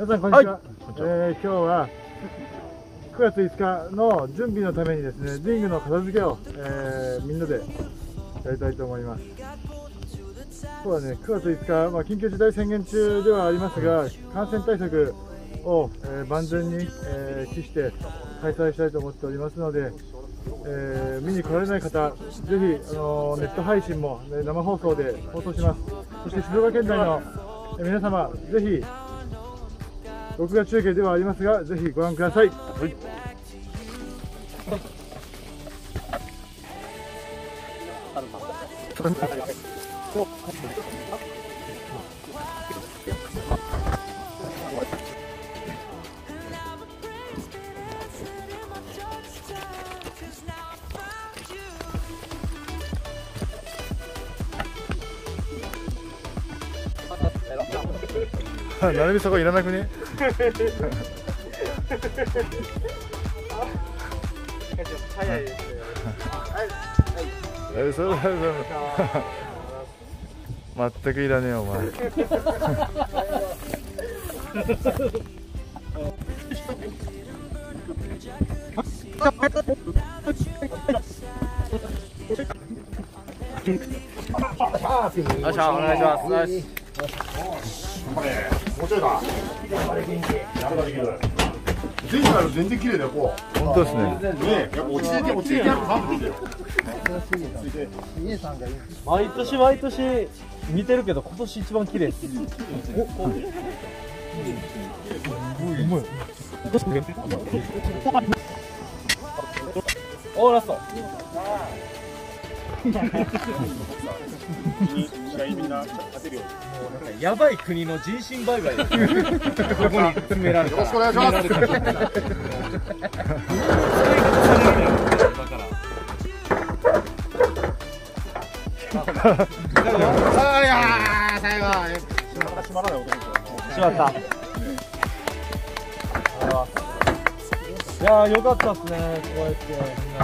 皆さんこんにちは、えー今日は9月5日の準備のためにですねリングの片付けを、えーみんなでやりたいと思います。そうだね9月5日、まあ、緊急事態宣言中ではありますが感染対策を、えー万全に、えー期して開催したいと思っておりますので、えー見に来られない方、ぜひ、あのネット配信も、ね生放送で放送します。そして静岡県内のえー皆様、ぜひ、録画中継ではありますが、ぜひご覧ください。なるみそこいらなくね？早いですね。えそれ全くいらねえお前よっしゃ、お願いします。よしもうちょい。だ。やるができる。前回の全然綺麗だよ、こ本当ですね。ね、やっぱ落ち着いて、落ち着い。てやると感じてよ。毎年毎年見てるけど、今年一番綺麗です。おお、ラスト。試合みんな勝てるよやばい国の人身売買です。ここに詰められた。よろしくお願いします。あいやー、最後。閉まらない音ですよ。しまった。いや、よかったっすね、こうやってみんな。